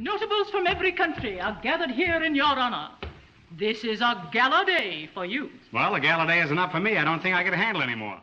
Notables from every country are gathered here in your honor. This is a gala day for you. Well, a gala day is enough for me. I don't think I can handle any more.